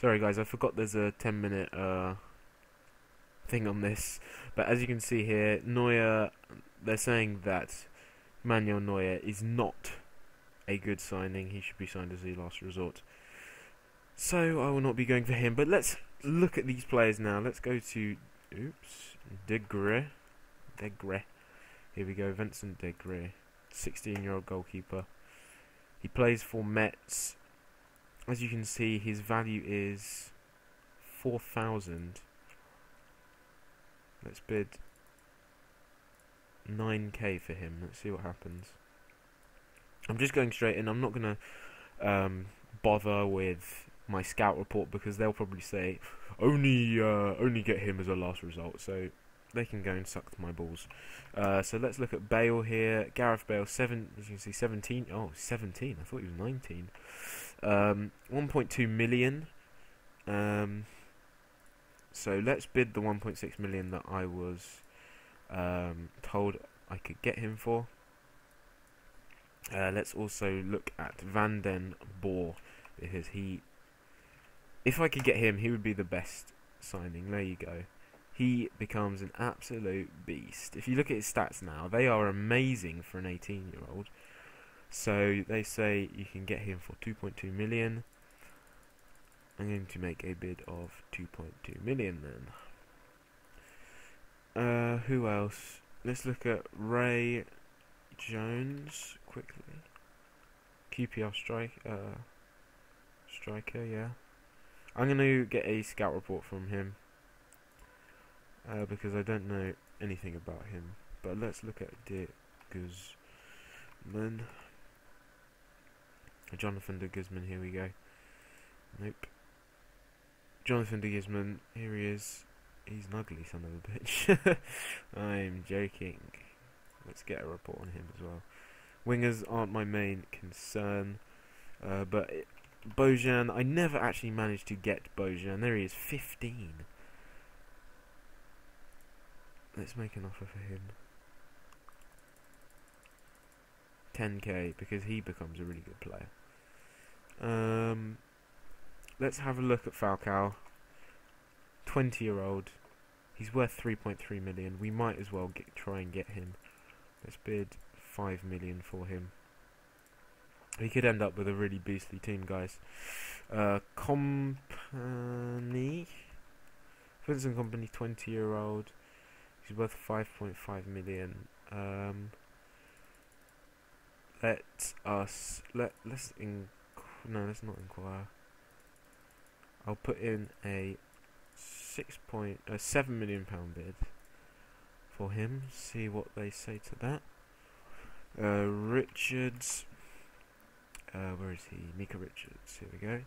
Sorry guys, I forgot there's a 10 minute uh, thing on this. But as you can see here, Neuer, they're saying that Manuel Neuer is not a good signing. He should be signed as the last resort. So I will not be going for him. But let's look at these players now. Let's go to, oops, Degré. Degré. Here we go, Vincent Degré, 16 year old goalkeeper. He plays for Metz. As you can see, his value is 4,000. Let's bid 9k for him. Let's see what happens. I'm just going straight in. I'm not going to um, bother with my scout report because they'll probably say only uh, only get him as a last result. So they can go and suck my balls. Uh, so let's look at Bale here. Gareth Bale, seven. As you can see, 17. Oh, 17. I thought he was 19. Um, 1.2 million. Um, so let's bid the 1.6 million that I was um, told I could get him for. Uh, let's also look at Van den Boer because he, if I could get him, he would be the best signing. There you go he becomes an absolute beast. If you look at his stats now, they are amazing for an 18 year old. So they say you can get him for 2.2 million. I'm going to make a bid of 2.2 million then. Uh, who else? Let's look at Ray Jones quickly. QPR strike, uh, striker, yeah. I'm going to get a scout report from him uh, because I don't know anything about him. But let's look at De Guzman. Jonathan De Guzman, here we go. Nope. Jonathan De Guzman, here he is. He's an ugly son of a bitch. I'm joking. Let's get a report on him as well. Wingers aren't my main concern, uh, but it, Bojan, I never actually managed to get Bojan. There he is, 15. Let's make an offer for him. 10k because he becomes a really good player. Um, let's have a look at Falcao. 20 year old. He's worth 3.3 million. We might as well get, try and get him. Let's bid 5 million for him. He could end up with a really beastly team, guys. Uh, Kompany. Vincent Kompany, 20 year old. He's worth 5.5 million. Um, let us let let's in no let's not inquire. I'll put in a six point a seven million pound bid for him. See what they say to that. Uh, Richards. Uh, where is he? Micah Richards. Here we go.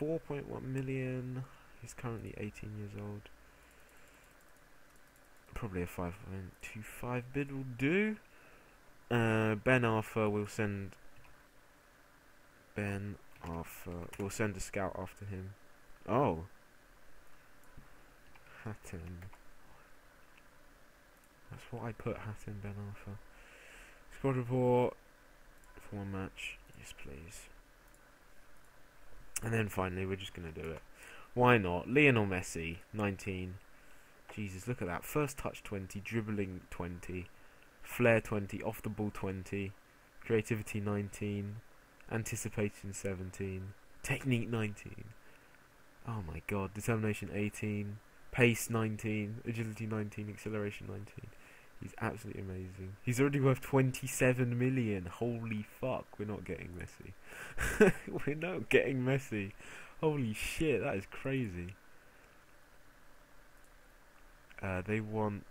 4.1 million. He's currently 18 years old probably a 5.25 bid will do. Uh, Ben Arfa will send Ben Arfa will send a scout after him. Oh. Hatem. That's what I put Hatem Ben Arfa. Squad report for one match. Yes, please. And then finally, we're just going to do it. Why not? Lionel Messi, 19. Jesus, look at that. First touch 20, dribbling 20, flair 20, off the ball 20, creativity 19, anticipation 17, technique 19. Oh my god, determination 18, pace 19, agility 19, acceleration 19. He's absolutely amazing. He's already worth 27 million. Holy fuck, we're not getting Messi. we're not getting Messi. Holy shit, that is crazy. Uh, they want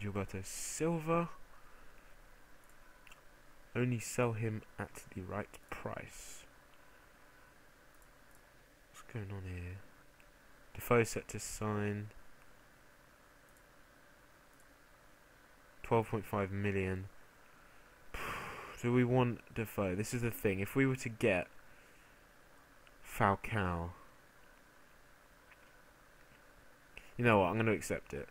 Gilberto Silva. Only sell him at the right price. What's going on here? Defoe set to sign. 12.5 million. Do we want Defoe? This is the thing. If we were to get Falcao You know what? I'm going to accept it.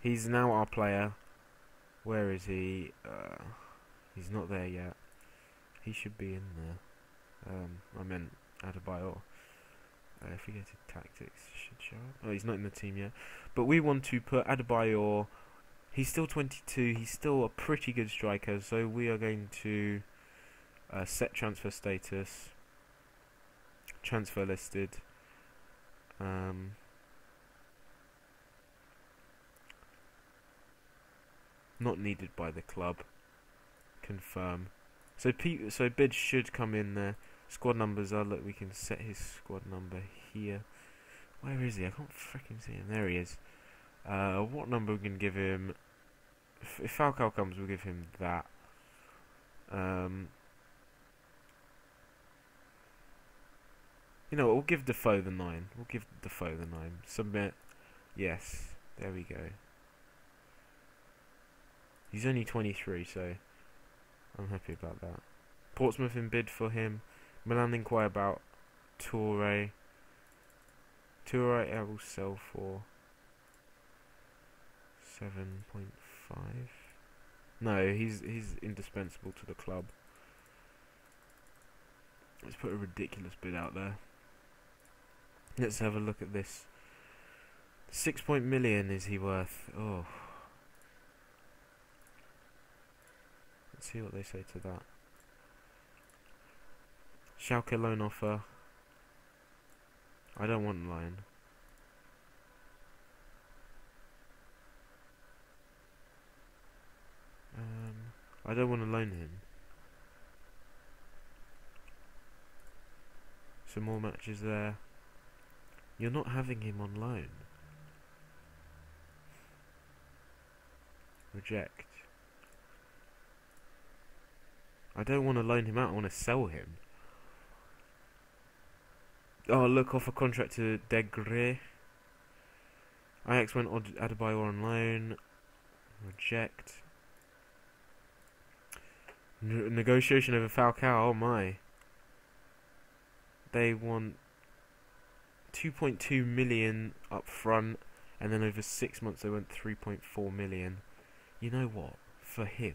He's now our player. Where is he? Uh, he's not there yet. He should be in there. Um, I meant Adebayor. Uh, if we go to tactics, should show up. Oh, he's not in the team yet. But we want to put Adebayor. He's still 22. He's still a pretty good striker. So we are going to uh, set transfer status. Transfer listed. Um, not needed by the club. Confirm. So P so bids should come in there. Squad numbers are look we can set his squad number here. Where is he? I can't freaking see him. There he is. Uh, what number we can give him? If, if Falcao comes, we'll give him that. Um, you know, we'll give Defoe the nine. We'll give Defoe the nine. Submit. Yes. There we go. He's only 23, so I'm happy about that. Portsmouth in bid for him. Milan inquire about Toure. Toure I will sell for 7.5. No, he's he's indispensable to the club. Let's put a ridiculous bid out there. Let's have a look at this. Six point million is he worth? Oh. Let's see what they say to that. Schalke loan offer. I don't want loan. Um, I don't want to loan him. Some more matches there. You're not having him on loan. Reject. I don't want to loan him out, I want to sell him. Oh, look, off a contract to Degre. Ajax went Adebayor on loan. Reject. N negotiation over Falcao, oh my. They want 2.2 million up front, and then over six months they went 3.4 million. You know what? For him,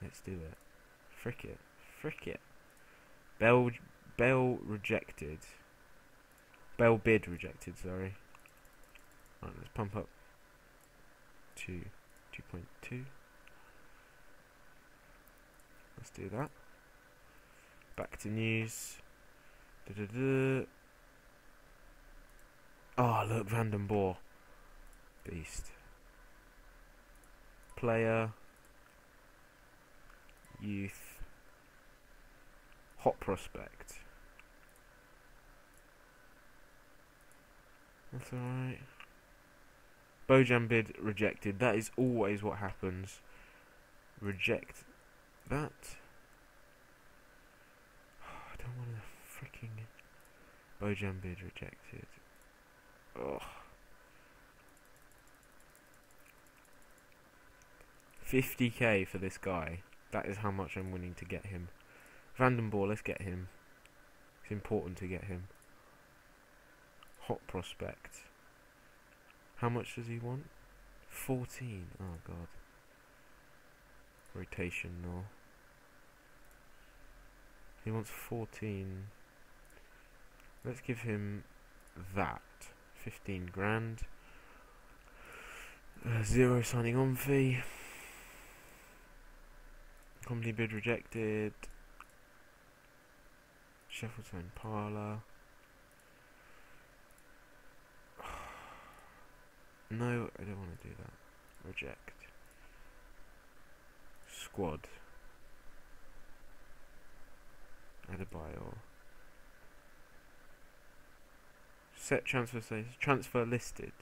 let's do it. Frick it. Frick it. Bale, Bale rejected. Bale bid rejected, sorry. Right, let's pump up to 2.2. Let's do that. Back to news. Da -da -da. Oh, look, Vanden Borre. Beast. Player. Youth. Hot prospect. That's alright. Bojan bid rejected. That is always what happens. Reject that. I don't want to freaking Bojan bid rejected. Ugh. 50k for this guy. That is how much I'm willing to get him. Vanden Borre, let's get him. It's important to get him. Hot prospect. How much does he want? 14. Oh god. Rotation no. He wants 14. Let's give him that. 15 grand. Uh, zero signing on fee. Kompany bid rejected. Sign Parlour. No, I don't want to do that. Reject. Squad. Adebayor. Set transfer status. Transfer listed.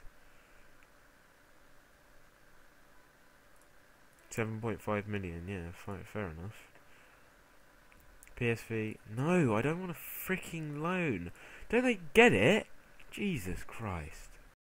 7.5 million, yeah, fair enough. PSV. No, I don't want a freaking loan. Don't they get it? Jesus Christ.